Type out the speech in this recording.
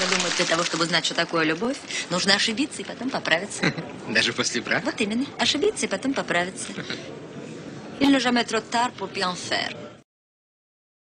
Думаю, для того, чтобы узнать, что такое любовь, нужно ошибиться и потом поправиться. Даже после брака? Вот именно. Ошибиться и потом поправиться. Il ne jamais trop tard pour bien faire.